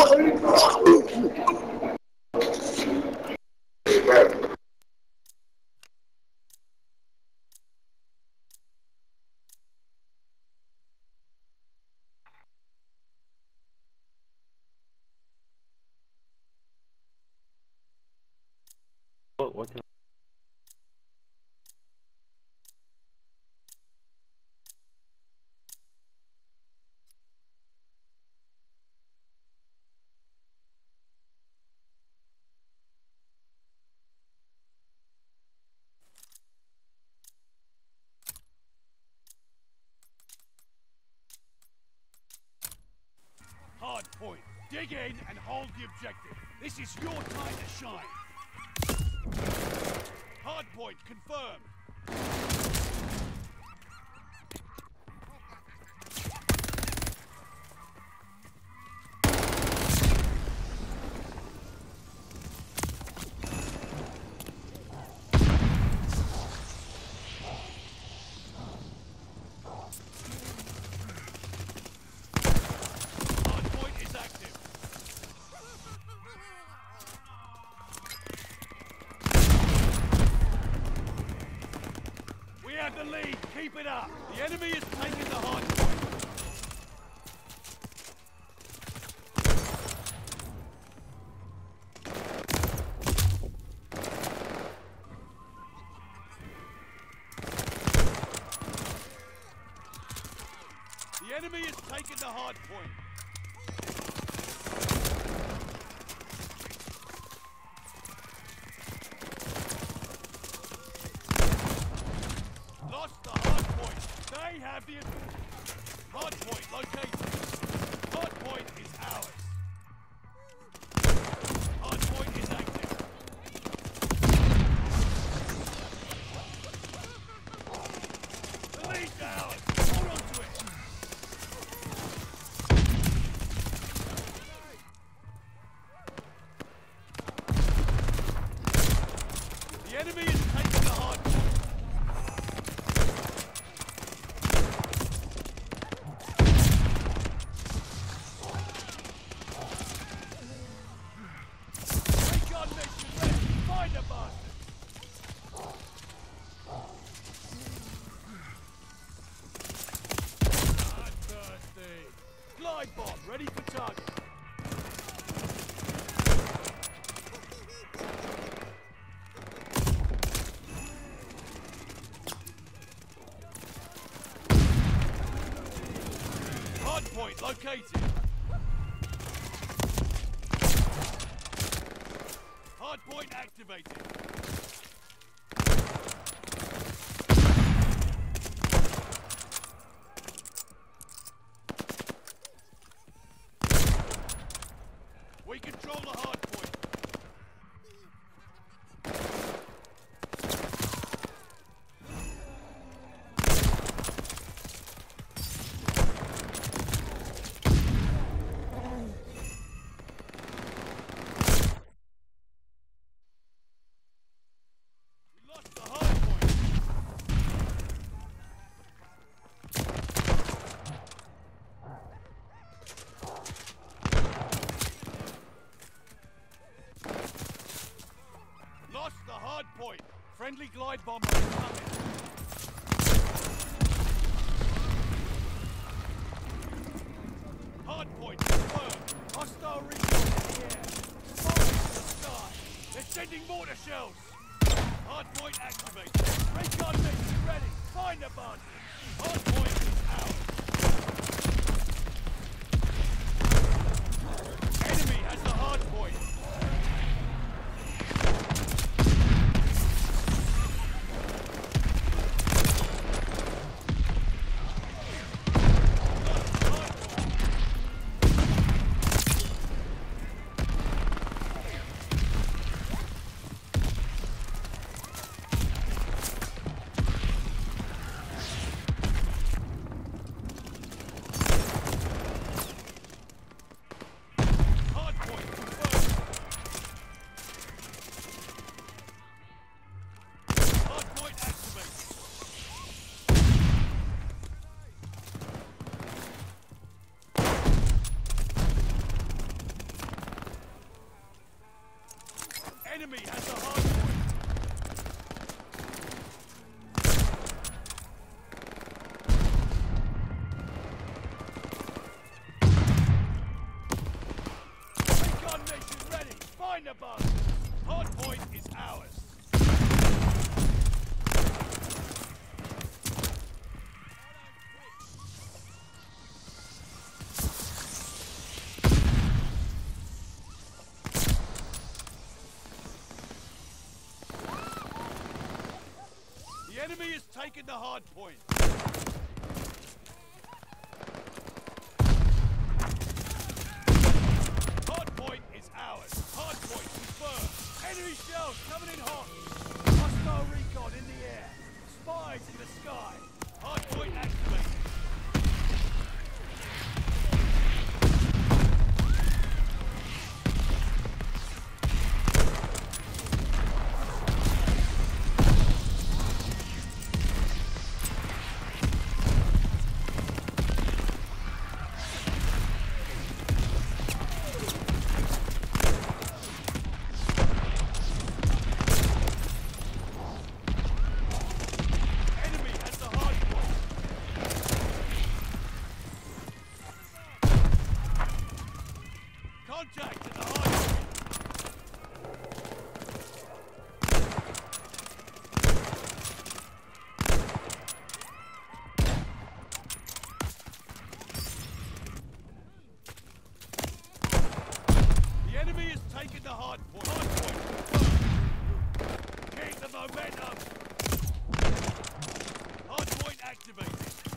Oh, Dig in and hold the objective. This is your time to shine. Hard point confirmed. The enemy is taking the hard point. The enemy is taking the hard point. Have the point located. Hard point activated. Point. Friendly glide bomber incoming. Hard point confirmed. Hostile recon in the air. Fire to the sky. They're sending mortar shells. Hard point activated. Recon mission ready. Find the bastard. Hard point is ours. Enemy has taken the hard point. Contact to the high. The enemy has taken the hard point. Hard point. Keep the momentum. Hard point activated.